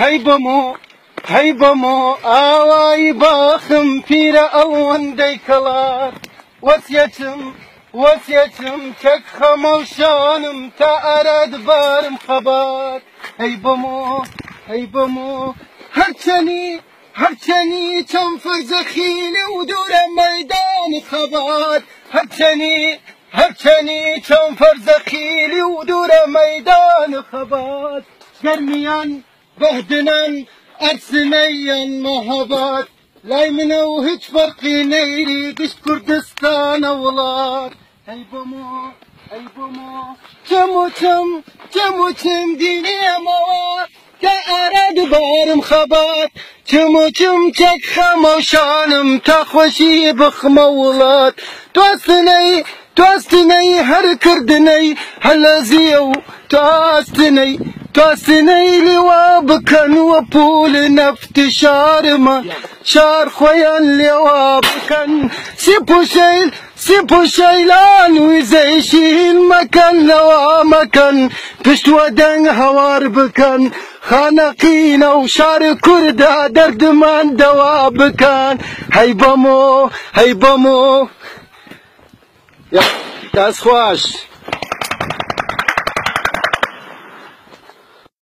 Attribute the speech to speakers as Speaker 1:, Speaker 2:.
Speaker 1: هەی بمۆ هەی بمۆ ئاوایی باخم پیرە ئەوەندەی کەڵات وەسیەتم وەسیەتم چەک شانم تا ئەراد بارم خەبات هەی بمۆ هەی بمۆ هەرچەنی هەرچەنی چەند فەرزەخینە و دوورە مەدانی خەبات هەرچەنی هەرچەنی چەند فەرزەخیلی و دوورە مەدان بەهدنان ئەرسنەیان مەهەبات لای منە و هیچ فەرقی نەیری گشت کوردستانە وڵات هەی بمۆ هەی بمۆ چەم و چەم چەم و چم دینێمەوە کە ئاراد بارم خەبات چم و چم چەک خەمە و شانم. تا خۆشی بخمە وڵات تۆستنەی تۆستنەی هەر کردنەی هەلەزیە و تۆستنەی تۆستنەی لیوا بکەن وە پول نەفتی شارمە شار خۆیان لێوا بکەن سیپوشەیل سیپوشەیلان ویزەی شیل مەکەن لەوە مەکەن پشتوە دەنگ هەوار بکەن خانەقینە و شار کووردا دەردمان دەوا بکەن هەی بەمۆ هەی بەمۆ دەست خوۆش